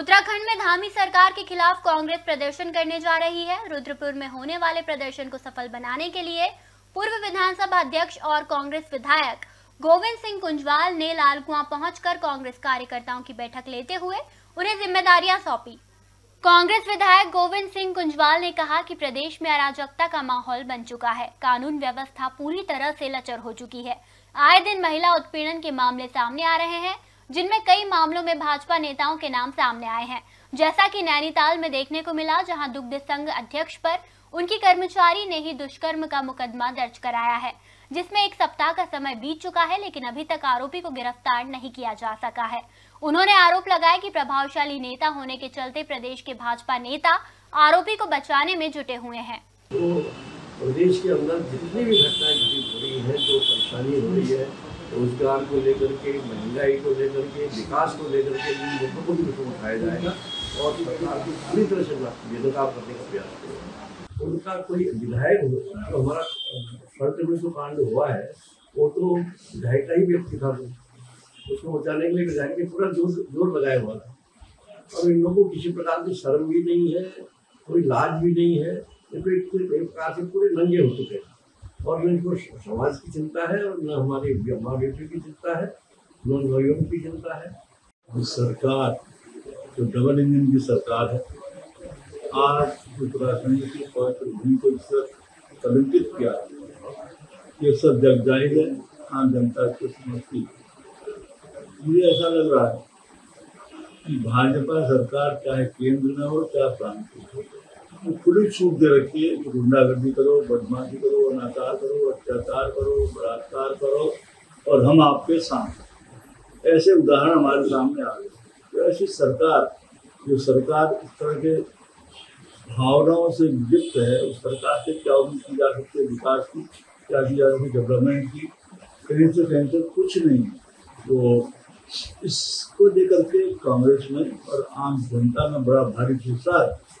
उत्तराखंड में धामी सरकार के खिलाफ कांग्रेस प्रदर्शन करने जा रही है। रुद्रपुर में होने वाले प्रदर्शन को सफल बनाने के लिए पूर्व विधानसभा अध्यक्ष और कांग्रेस विधायक गोविंद सिंह कुंजवाल ने लालकुआं पहुंचकर कांग्रेस कार्यकर्ताओं की बैठक लेते हुए उन्हें जिम्मेदारियाँ सौंपी। कांग्रेस विधायक गोविंद सिंह कुंजवाल ने कहा कि प्रदेश में अराजकता का माहौल बन चुका है। कानून व्यवस्था पूरी तरह से लचर हो चुकी है। आए दिन महिला उत्पीड़न के मामले सामने आ रहे हैं। जिनमें कई मामलों में भाजपा नेताओं के नाम सामने आए हैं। जैसा कि नैनीताल में देखने को मिला, जहाँ दुग्ध संघ अध्यक्ष पर उनकी कर्मचारी ने ही दुष्कर्म का मुकदमा दर्ज कराया है, जिसमें एक सप्ताह का समय बीत चुका है, लेकिन अभी तक आरोपी को गिरफ़्तार नहीं किया जा सका है। उन्होंने आरोप लगाया कि प्रभावशाली नेता होने के चलते प्रदेश के भाजपा नेता आरोपी को बचाने में जुटे हुए हैं। तो प्रदेश के अंदर जितनी भी घटनाएँ घटित हो रही हैं, जो परेशानी हो रही है रोज़गार को लेकर के, महँगाई को लेकर के, विकास को लेकर के इन मुद्दों को भी उठाया जाएगा और सरकार को पूरी तरह से बेदखल करने का प्रयास करेगा। उनका कोई विधायक हो तो हमारा शर्त में जो कांड हुआ है, वो तो विधायक का ही व्यक्ति था उसको बचाने के लिए विधायक ने पूरा ज़ोर ज़ोर लगाया हुआ था। और इन लोगों को किसी प्रकार की शर्म भी नहीं है, कोई लाज भी नहीं है, ये एक प्रकार से पूरे नंगे हो चुके हैं। और न इनको समाज की चिंता है और न हमारी माँ बेटी की चिंता है, न भाइयों की चिंता है। सरकार, जो डबल इंजन की सरकार है, आज उत्तराखंड की पवित्र भूमि को इस कलंकित किया ये सब जग ज़ाहिर आम जनता को समझती मुझे ऐसा लग रहा है कि भाजपा सरकार चाहे केंद्र में हो, चाहे प्रांत में हो वो खुली छूट दे रखी है कि गुंडागर्दी करो, बदमाशी करो, अनाचार करो, अत्याचार करो, बलात्कार करो, और हम आपके साथ ऐसे उदाहरण हमारे सामने आ गए। तो ऐसी सरकार, जो सरकार इस तरह के भावनाओं से लिप्त है, उस सरकार से क्या उम्मीद की जा सकती है विकास की, क्या की जा सकती है डेवलपमेंट की? कहीं से कहीं से कुछ नहीं। तो इसको लेकर के कांग्रेस में और आम जनता में बड़ा भारी गुस्सा है।